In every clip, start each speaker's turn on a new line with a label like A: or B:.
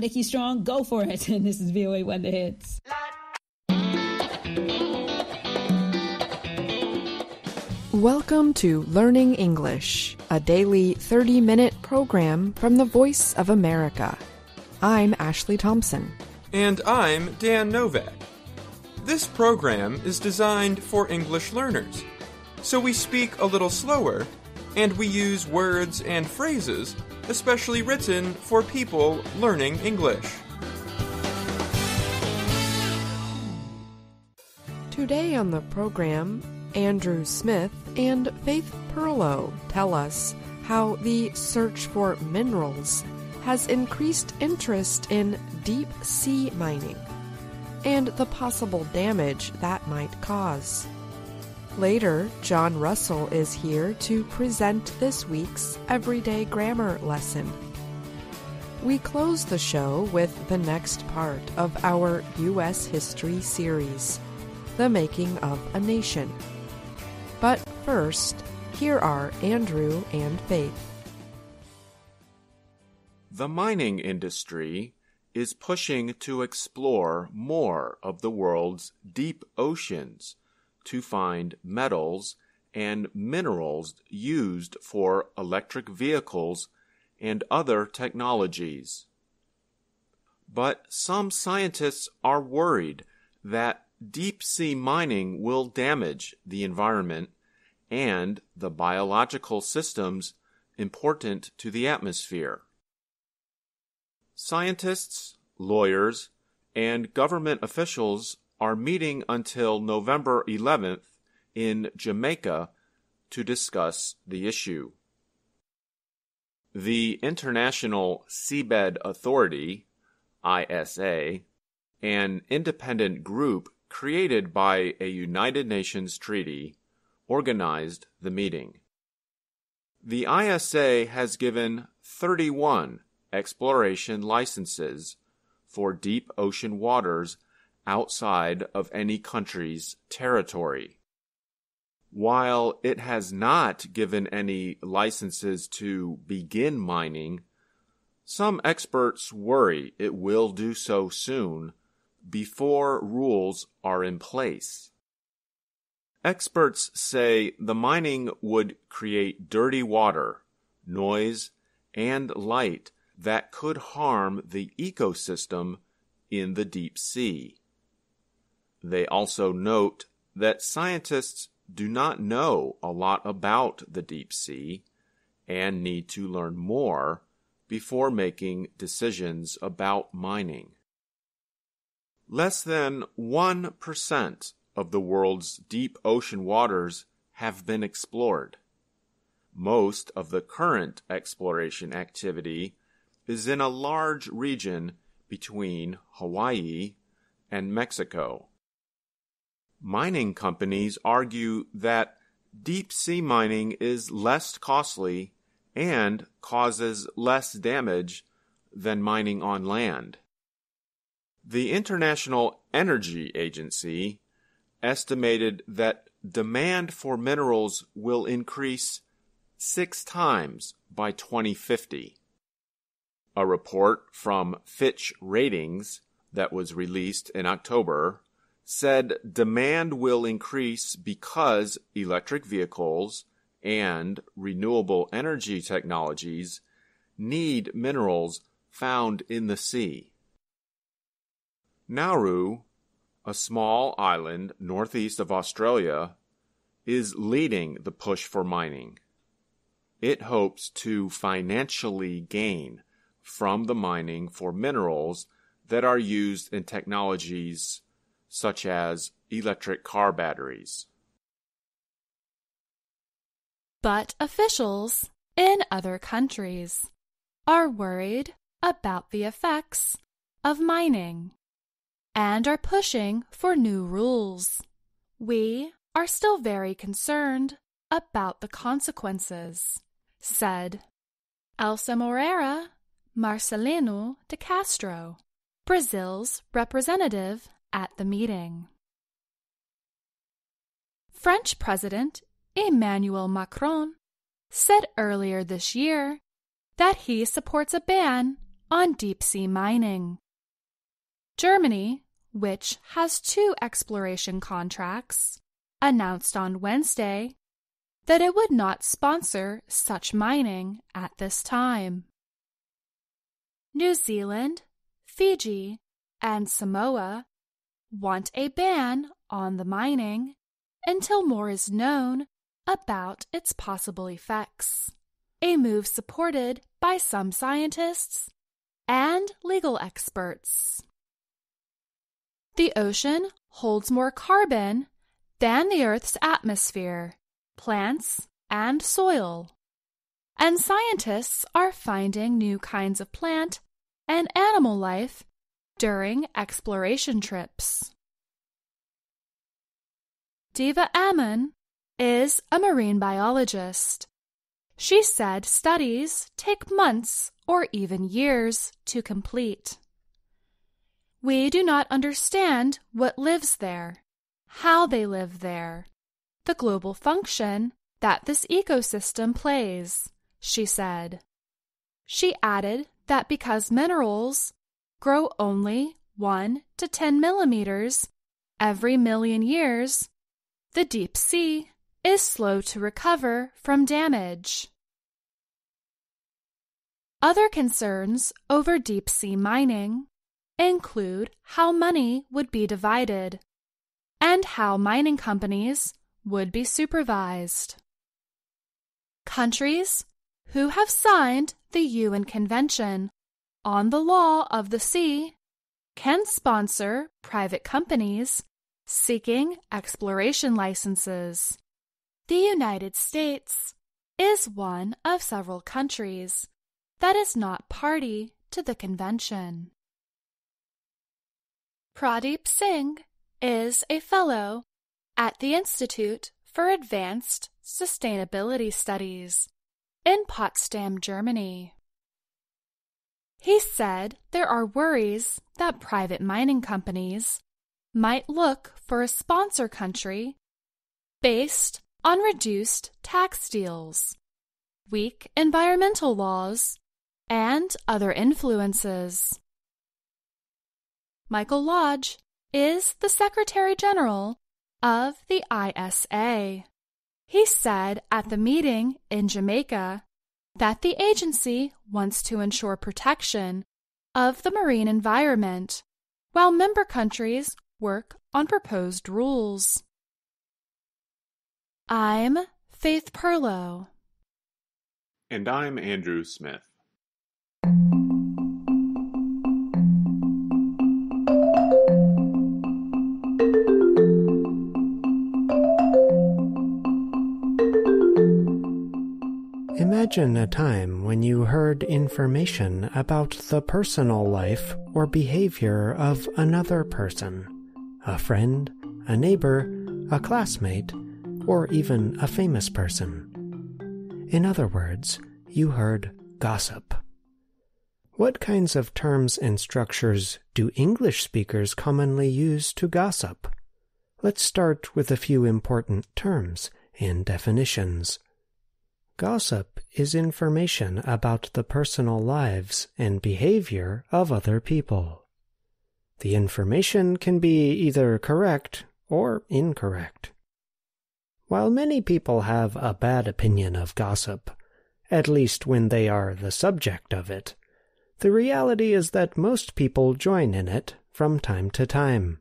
A: Nikki Strong. Go for it. And this is VOA One The Hits.
B: Welcome to Learning English, a daily 30 minute program from the Voice of America. I'm Ashley Thompson.
C: And I'm Dan Novak. This program is designed for English learners, so we speak a little slower and we use words and phrases especially written for people learning English.
B: Today on the program, Andrew Smith and Faith Pirlo tell us how the search for minerals has increased interest in deep sea mining and the possible damage that might cause. Later, John Russell is here to present this week's Everyday Grammar lesson. We close the show with the next part of our U.S. History series, The Making of a Nation. But first, here are Andrew and Faith.
C: The mining industry is pushing to explore more of the world's deep oceans to find metals and minerals used for electric vehicles and other technologies. But some scientists are worried that deep sea mining will damage the environment and the biological systems important to the atmosphere. Scientists, lawyers, and government officials are meeting until November 11th in Jamaica to discuss the issue. The International Seabed Authority, ISA, an independent group created by a United Nations treaty, organized the meeting. The ISA has given 31 exploration licenses for deep ocean waters outside of any country's territory. While it has not given any licenses to begin mining, some experts worry it will do so soon before rules are in place. Experts say the mining would create dirty water, noise, and light that could harm the ecosystem in the deep sea. They also note that scientists do not know a lot about the deep sea and need to learn more before making decisions about mining. Less than 1% of the world's deep ocean waters have been explored. Most of the current exploration activity is in a large region between Hawaii and Mexico. Mining companies argue that deep sea mining is less costly and causes less damage than mining on land. The International Energy Agency estimated that demand for minerals will increase six times by 2050. A report from Fitch Ratings that was released in October said demand will increase because electric vehicles and renewable energy technologies need minerals found in the sea. Nauru, a small island northeast of Australia, is leading the push for mining. It hopes to financially gain from the mining for minerals that are used in technologies such as electric car batteries.
D: But officials in other countries are worried about the effects of mining and are pushing for new rules. We are still very concerned about the consequences, said Elsa Moreira Marcelino de Castro, Brazil's representative at the meeting. French President Emmanuel Macron said earlier this year that he supports a ban on deep sea mining. Germany, which has two exploration contracts, announced on Wednesday that it would not sponsor such mining at this time. New Zealand, Fiji, and Samoa want a ban on the mining until more is known about its possible effects, a move supported by some scientists and legal experts. The ocean holds more carbon than the Earth's atmosphere, plants, and soil. And scientists are finding new kinds of plant and animal life during exploration trips. Diva Amon is a marine biologist. She said studies take months or even years to complete. We do not understand what lives there, how they live there, the global function that this ecosystem plays, she said. She added that because minerals grow only 1 to 10 millimeters every million years, the deep sea is slow to recover from damage. Other concerns over deep sea mining include how money would be divided and how mining companies would be supervised. Countries who have signed the UN Convention on the Law of the Sea can sponsor private companies seeking exploration licenses. The United States is one of several countries that is not party to the convention. Pradeep Singh is a fellow at the Institute for Advanced Sustainability Studies in Potsdam, Germany. He said there are worries that private mining companies might look for a sponsor country based on reduced tax deals, weak environmental laws, and other influences. Michael Lodge is the Secretary General of the ISA. He said at the meeting in Jamaica that the agency wants to ensure protection of the marine environment while member countries work on proposed rules. I'm Faith Pirlo.
C: And I'm Andrew Smith.
E: Imagine a time when you heard information about the personal life or behavior of another person a friend, a neighbor, a classmate, or even a famous person. In other words, you heard gossip. What kinds of terms and structures do English speakers commonly use to gossip? Let's start with a few important terms and definitions. Gossip is information about the personal lives and behavior of other people. The information can be either correct or incorrect. While many people have a bad opinion of gossip, at least when they are the subject of it, the reality is that most people join in it from time to time.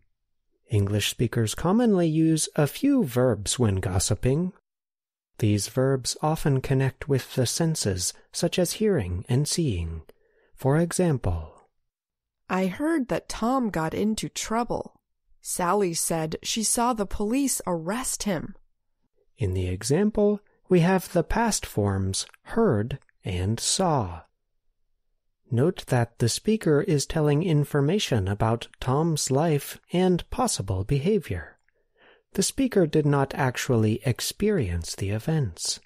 E: English speakers commonly use a few verbs when gossiping these verbs often connect with the senses, such as hearing and seeing. For example,
B: I heard that Tom got into trouble. Sally said she saw the police arrest him.
E: In the example, we have the past forms heard and saw. Note that the speaker is telling information about Tom's life and possible behavior the speaker did not actually experience the events.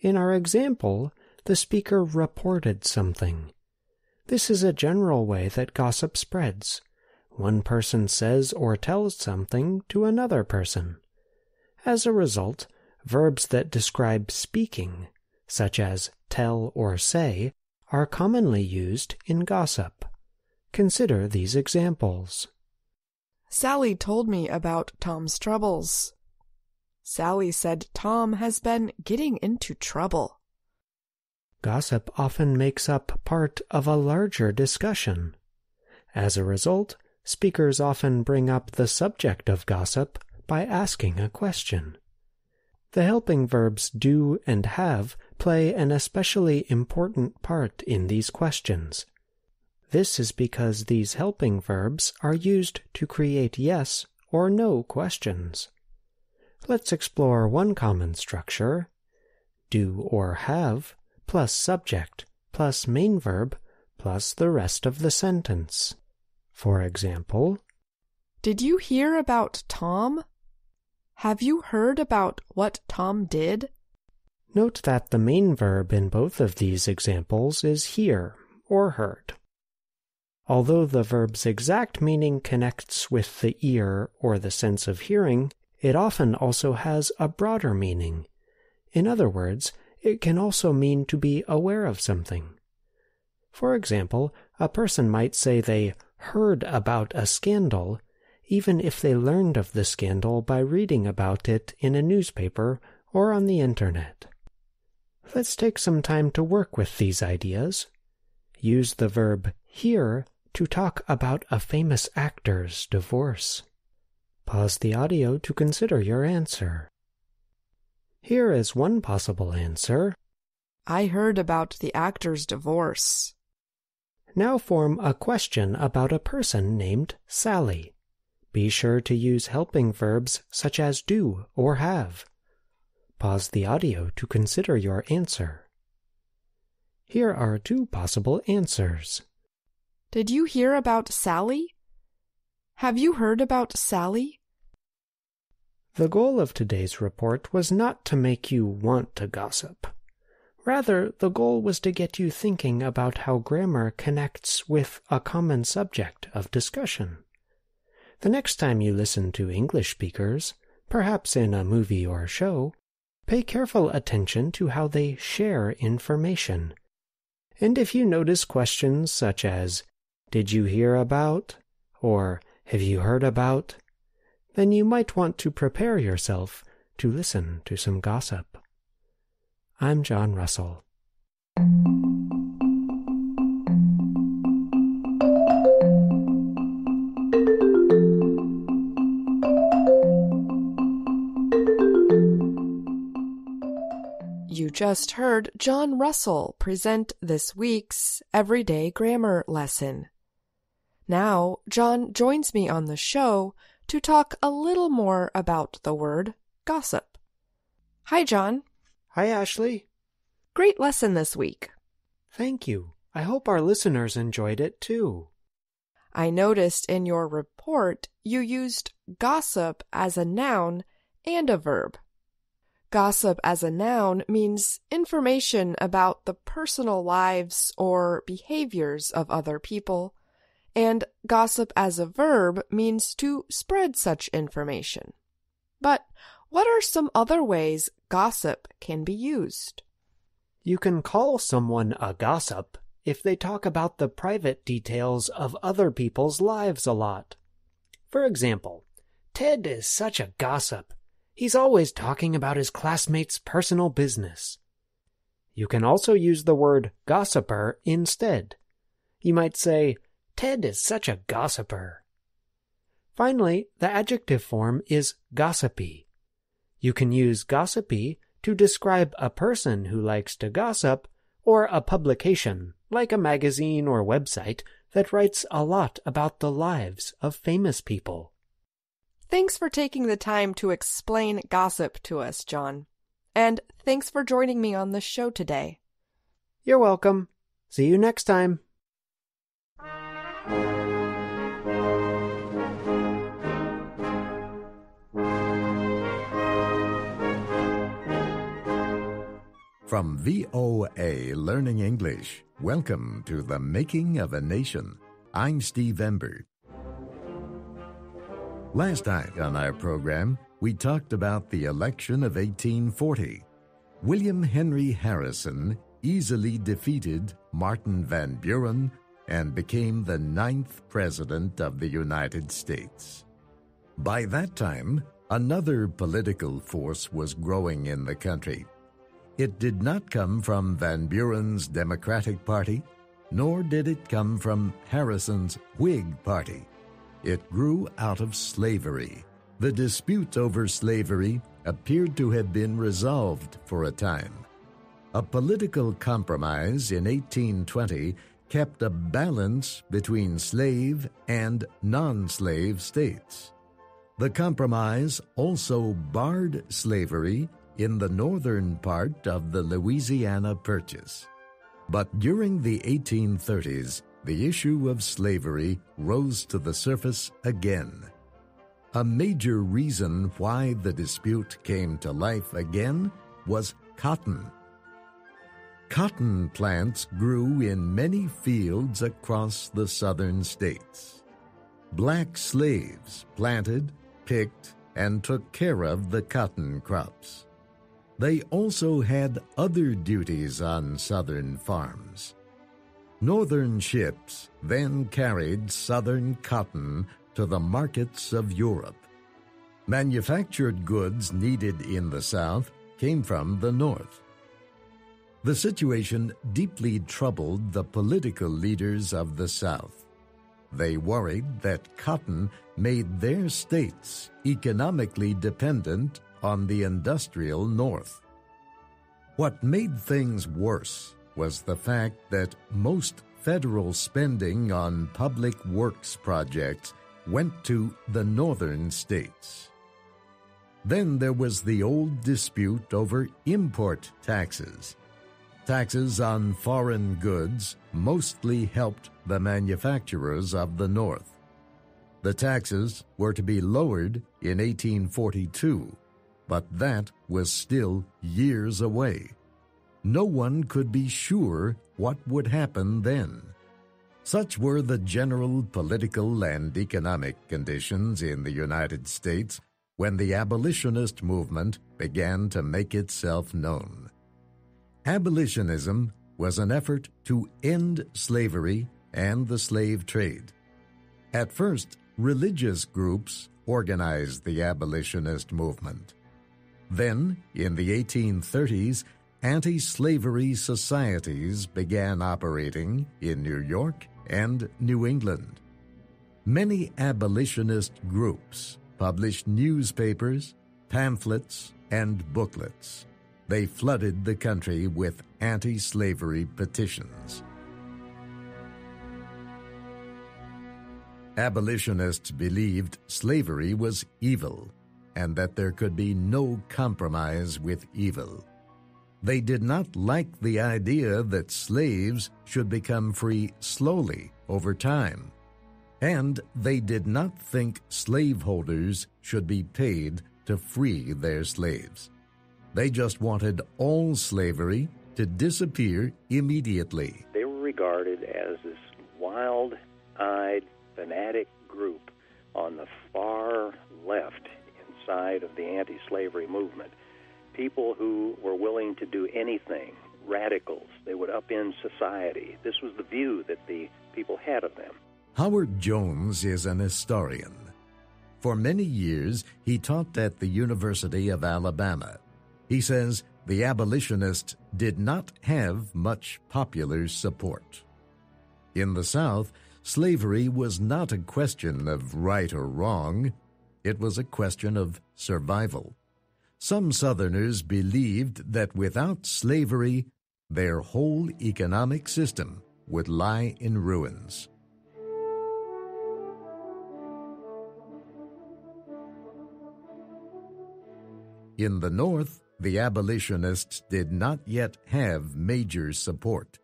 E: In our example, the speaker reported something. This is a general way that gossip spreads. One person says or tells something to another person. As a result, verbs that describe speaking, such as tell or say, are commonly used in gossip. Consider these examples.
B: Sally told me about Tom's troubles. Sally said Tom has been getting into trouble.
E: Gossip often makes up part of a larger discussion. As a result, speakers often bring up the subject of gossip by asking a question. The helping verbs do and have play an especially important part in these questions. This is because these helping verbs are used to create yes or no questions. Let's explore one common structure do or have plus subject plus main verb plus the rest of the sentence. For example,
B: Did you hear about Tom? Have you heard about what Tom did?
E: note that the main verb in both of these examples is hear or heard. Although the verb's exact meaning connects with the ear or the sense of hearing, it often also has a broader meaning. In other words, it can also mean to be aware of something. For example, a person might say they heard about a scandal, even if they learned of the scandal by reading about it in a newspaper or on the internet. Let's take some time to work with these ideas. Use the verb hear to talk about a famous actor's divorce. Pause the audio to consider your answer. Here is one possible answer.
B: I heard about the actor's divorce.
E: Now form a question about a person named Sally. Be sure to use helping verbs such as do or have. Pause the audio to consider your answer. Here are two possible answers.
B: Did you hear about Sally? Have you heard about Sally?
E: The goal of today's report was not to make you want to gossip. Rather, the goal was to get you thinking about how grammar connects with a common subject of discussion. The next time you listen to English speakers, perhaps in a movie or show, pay careful attention to how they share information. And if you notice questions such as, Did you hear about? or Have you heard about? then you might want to prepare yourself to listen to some gossip. I'm John Russell.
B: You just heard John Russell present this week's Everyday Grammar lesson. Now, John joins me on the show to talk a little more about the word gossip. Hi, John.
E: Hi, Ashley.
B: Great lesson this week.
E: Thank you. I hope our listeners enjoyed it too.
B: I noticed in your report you used gossip as a noun and a verb. Gossip as a noun means information about the personal lives or behaviors of other people, and gossip as a verb means to spread such information. But what are some other ways gossip can be used?
E: You can call someone a gossip if they talk about the private details of other people's lives a lot. For example, Ted is such a gossip. He's always talking about his classmates' personal business. You can also use the word gossiper instead. You might say, Ted is such a gossiper. Finally, the adjective form is gossipy. You can use gossipy to describe a person who likes to gossip or a publication, like a magazine or website, that writes a lot about the lives of famous people.
B: Thanks for taking the time to explain gossip to us, John. And thanks for joining me on the show today.
E: You're welcome. See you next time.
F: From VOA Learning English, welcome to The Making of a Nation. I'm Steve Ember. Last night on our program, we talked about the election of 1840. William Henry Harrison easily defeated Martin Van Buren and became the ninth President of the United States. By that time, another political force was growing in the country. It did not come from Van Buren's Democratic Party, nor did it come from Harrison's Whig Party. It grew out of slavery. The dispute over slavery appeared to have been resolved for a time. A political compromise in 1820 kept a balance between slave and non slave states. The compromise also barred slavery in the northern part of the Louisiana Purchase. But during the 1830s, the issue of slavery rose to the surface again. A major reason why the dispute came to life again was cotton. Cotton plants grew in many fields across the southern states. Black slaves planted, picked, and took care of the cotton crops. They also had other duties on southern farms. Northern ships then carried southern cotton to the markets of Europe. Manufactured goods needed in the South came from the North. The situation deeply troubled the political leaders of the South. They worried that cotton made their states economically dependent on the industrial North. What made things worse was the fact that most federal spending on public works projects went to the northern states. Then there was the old dispute over import taxes. Taxes on foreign goods mostly helped the manufacturers of the North. The taxes were to be lowered in 1842 but that was still years away. No one could be sure what would happen then. Such were the general political and economic conditions in the United States when the abolitionist movement began to make itself known. Abolitionism was an effort to end slavery and the slave trade. At first, religious groups organized the abolitionist movement. Then, in the 1830s, anti slavery societies began operating in New York and New England. Many abolitionist groups published newspapers, pamphlets, and booklets. They flooded the country with anti slavery petitions. Abolitionists believed slavery was evil and that there could be no compromise with evil. They did not like the idea that slaves should become free slowly over time, and they did not think slaveholders should be paid to free their slaves. They just wanted all slavery to disappear immediately.
G: They were regarded as this wild eyed, fanatic group on the far left inside of the anti slavery movement. People who were willing to do anything, radicals, they would upend society. This was the view that the people had of them.
F: Howard Jones is an historian. For many years, he taught at the University of Alabama. He says the abolitionists did not have much popular support. In the South, slavery was not a question of right or wrong, it was a question of survival. Some Southerners believed that without slavery, their whole economic system would lie in ruins. In the North, the abolitionists did not yet have major support.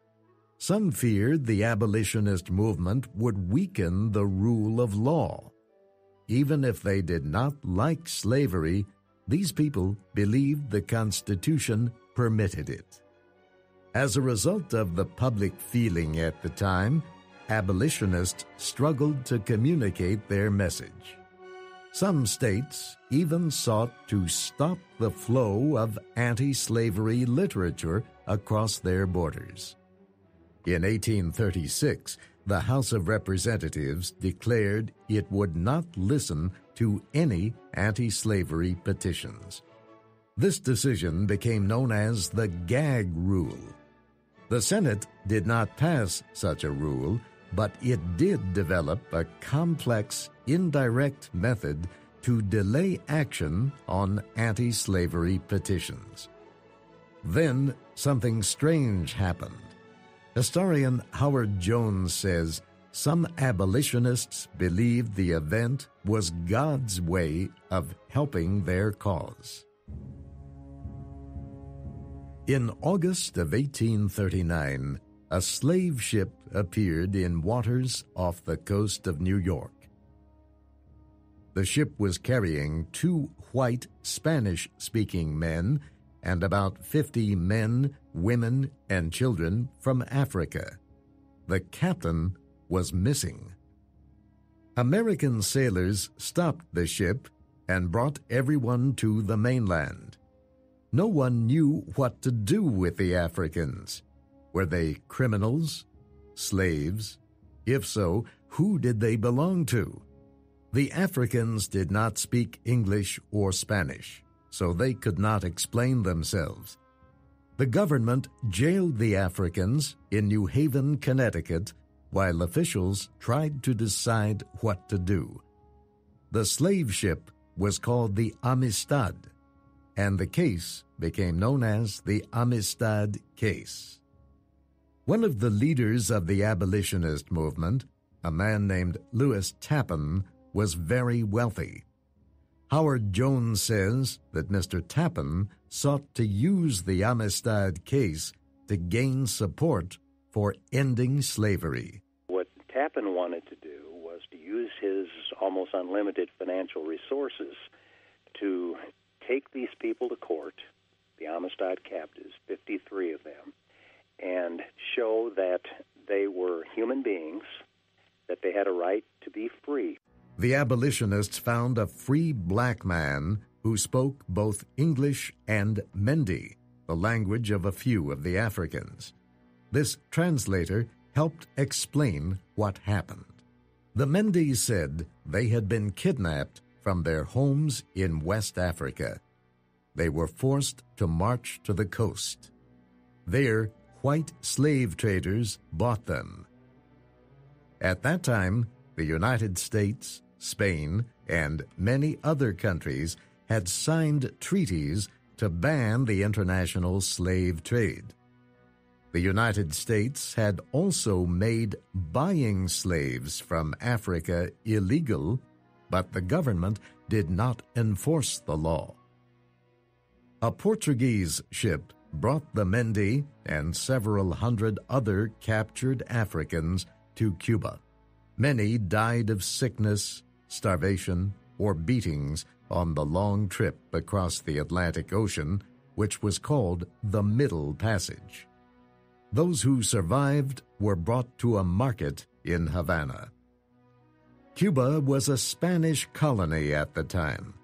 F: Some feared the abolitionist movement would weaken the rule of law. Even if they did not like slavery, these people believed the Constitution permitted it. As a result of the public feeling at the time, abolitionists struggled to communicate their message. Some states even sought to stop the flow of anti slavery literature across their borders. In 1836, the House of Representatives declared it would not listen to any anti slavery petitions. This decision became known as the Gag Rule. The Senate did not pass such a rule, but it did develop a complex, indirect method to delay action on anti slavery petitions. Then something strange happened. Historian Howard Jones says some abolitionists believed the event was God's way of helping their cause. In August of 1839, a slave ship appeared in waters off the coast of New York. The ship was carrying two white Spanish speaking men and about 50 men, women, and children from Africa. The captain was missing. American sailors stopped the ship and brought everyone to the mainland. No one knew what to do with the Africans. Were they criminals? Slaves? If so, who did they belong to? The Africans did not speak English or Spanish, so they could not explain themselves. The government jailed the Africans in New Haven, Connecticut, while officials tried to decide what to do. The slave ship was called the Amistad and the case became known as the Amistad Case. One of the leaders of the abolitionist movement, a man named Lewis Tappan, was very wealthy. Howard Jones says that Mr. Tappan sought to use the Amistad case to gain support for ending slavery.
G: What Tappan wanted to do was to use his almost unlimited financial resources to take these people to court, the Amistad captives, 53 of them, and show that they were human beings, that they had a right to be free.
F: The abolitionists found a free black man who spoke both English and Mende, the language of a few of the Africans. This translator helped explain what happened. The Mende said they had been kidnapped from their homes in West Africa. They were forced to march to the coast. There, white slave traders bought them. At that time, the United States, Spain, and many other countries had signed treaties to ban the international slave trade. The United States had also made buying slaves from Africa illegal but the government did not enforce the law. A Portuguese ship brought the Mende and several hundred other captured Africans to Cuba. Many died of sickness, starvation, or beatings on the long trip across the Atlantic Ocean, which was called the Middle Passage. Those who survived were brought to a market in Havana. Cuba was a Spanish colony at the time.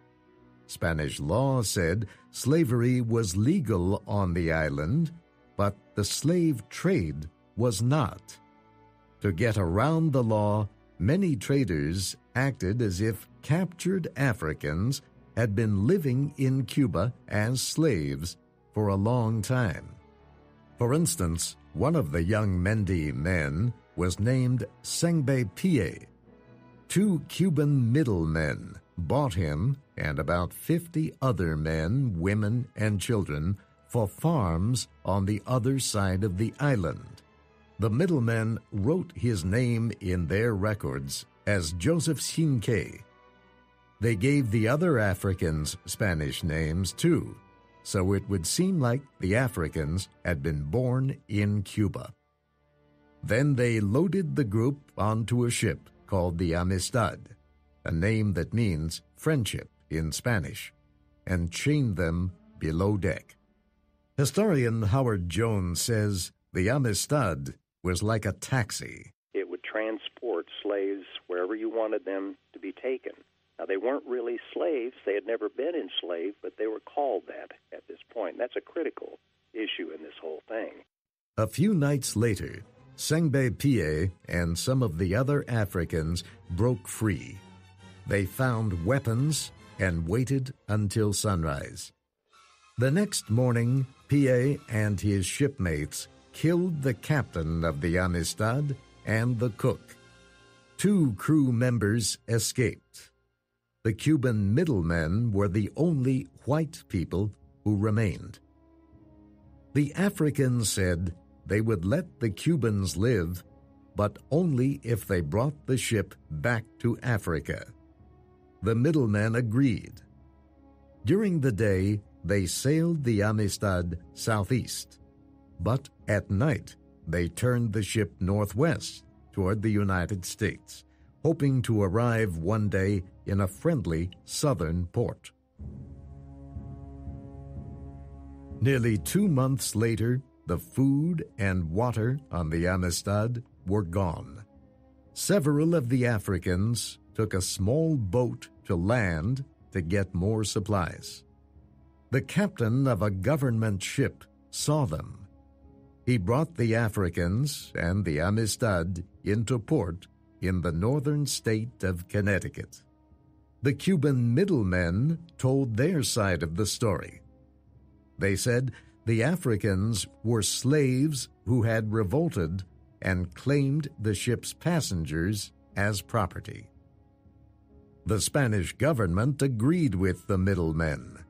F: Spanish law said slavery was legal on the island, but the slave trade was not. To get around the law, many traders acted as if captured Africans had been living in Cuba as slaves for a long time. For instance, one of the young Mende men was named Sengbe Pie, Two Cuban middlemen bought him and about 50 other men, women, and children for farms on the other side of the island. The middlemen wrote his name in their records as Joseph Cinque. They gave the other Africans Spanish names too, so it would seem like the Africans had been born in Cuba. Then they loaded the group onto a ship called the Amistad, a name that means friendship in Spanish, and chained them below deck. Historian Howard Jones says the Amistad was like a taxi.
G: It would transport slaves wherever you wanted them to be taken. Now, they weren't really slaves. They had never been enslaved, but they were called that at this point. That's a critical issue in this whole thing.
F: A few nights later, Sengbe Pie and some of the other Africans broke free. They found weapons and waited until sunrise. The next morning, Pie and his shipmates killed the captain of the Amistad and the cook. Two crew members escaped. The Cuban middlemen were the only white people who remained. The Africans said they would let the Cubans live, but only if they brought the ship back to Africa. The middlemen agreed. During the day, they sailed the Amistad southeast, but at night they turned the ship northwest toward the United States, hoping to arrive one day in a friendly southern port. Nearly two months later, the food and water on the Amistad were gone. Several of the Africans took a small boat to land to get more supplies. The captain of a government ship saw them. He brought the Africans and the Amistad into port in the northern state of Connecticut. The Cuban middlemen told their side of the story. They said the Africans were slaves who had revolted and claimed the ship's passengers as property. The Spanish government agreed with the middlemen.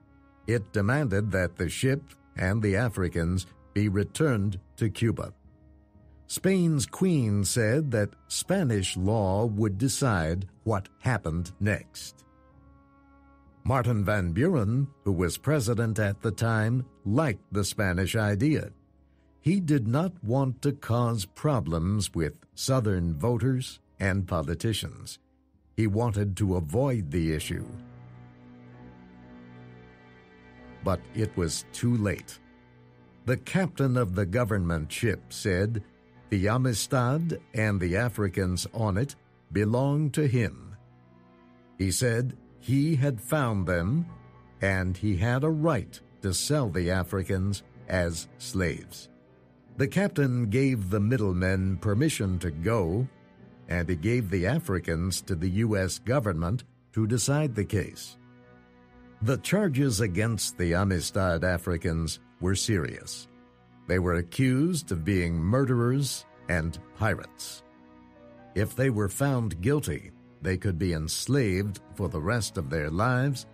F: It demanded that the ship and the Africans be returned to Cuba. Spain's queen said that Spanish law would decide what happened next. Martin Van Buren, who was president at the time, liked the Spanish idea. He did not want to cause problems with Southern voters and politicians. He wanted to avoid the issue. But it was too late. The captain of the government ship said the Amistad and the Africans on it belonged to him. He said he had found them and he had a right to sell the Africans as slaves. The captain gave the middlemen permission to go, and he gave the Africans to the U.S. government to decide the case. The charges against the Amistad Africans were serious. They were accused of being murderers and pirates. If they were found guilty, they could be enslaved for the rest of their lives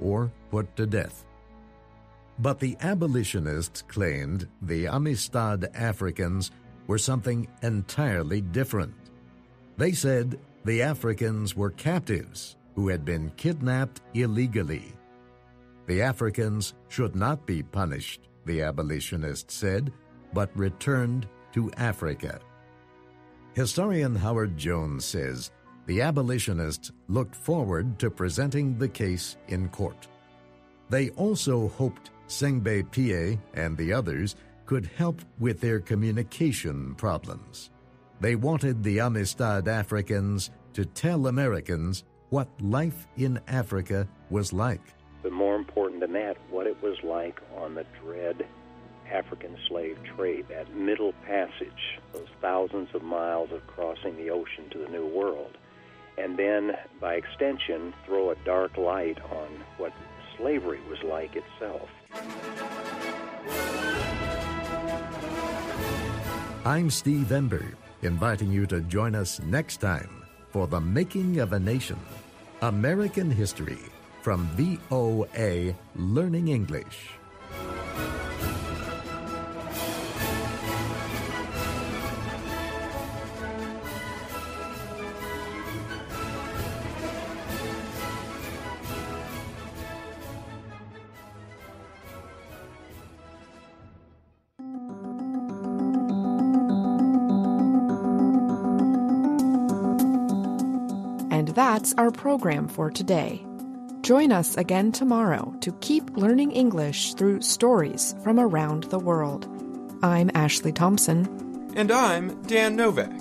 F: or put to death. But the abolitionists claimed the Amistad Africans were something entirely different. They said the Africans were captives who had been kidnapped illegally. The Africans should not be punished, the abolitionists said, but returned to Africa. Historian Howard Jones says the abolitionists looked forward to presenting the case in court. They also hoped Sengbe Pie and the others could help with their communication problems. They wanted the Amistad Africans to tell Americans what life in Africa was like.
G: Than that, what it was like on the dread African slave trade, that middle passage, those thousands of miles of crossing the ocean to the New World. And then, by extension, throw a dark light on what slavery was like itself.
F: I'm Steve Ember, inviting you to join us next time for The Making of a Nation American History from VOA Learning English.
B: And that's our program for today. Join us again tomorrow to keep learning English through stories from around the world. I'm Ashley Thompson.
H: And I'm Dan Novak.